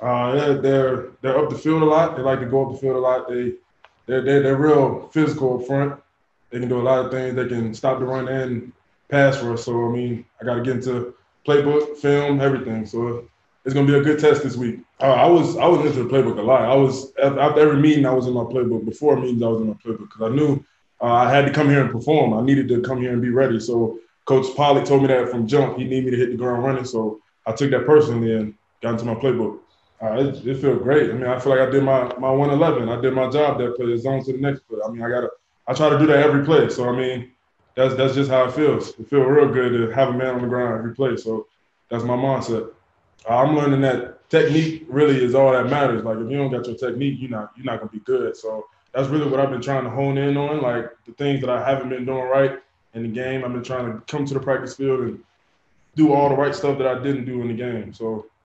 Uh, they're, they're up the field a lot. They like to go up the field a lot. They they're, they're, they're real physical up front. They can do a lot of things. They can stop the run and pass for us. So I mean, I got to get into playbook, film, everything. So it's gonna be a good test this week. Uh, I was I was into the playbook a lot. I was after every meeting I was in my playbook. Before meetings I was in my playbook because I knew uh, I had to come here and perform. I needed to come here and be ready. So Coach Pollack told me that from jump. He needed me to hit the ground running. So I took that personally and got into my playbook. Uh, it, it feels great. I mean, I feel like I did my my 111. I did my job that play. It's on to the next play. I mean, I gotta. I try to do that every play. So I mean, that's that's just how it feels. It feels real good to have a man on the ground every play. So that's my mindset. I'm learning that technique really is all that matters. Like if you don't got your technique, you're not you're not gonna be good. So that's really what I've been trying to hone in on. Like the things that I haven't been doing right in the game, I've been trying to come to the practice field and do all the right stuff that I didn't do in the game. So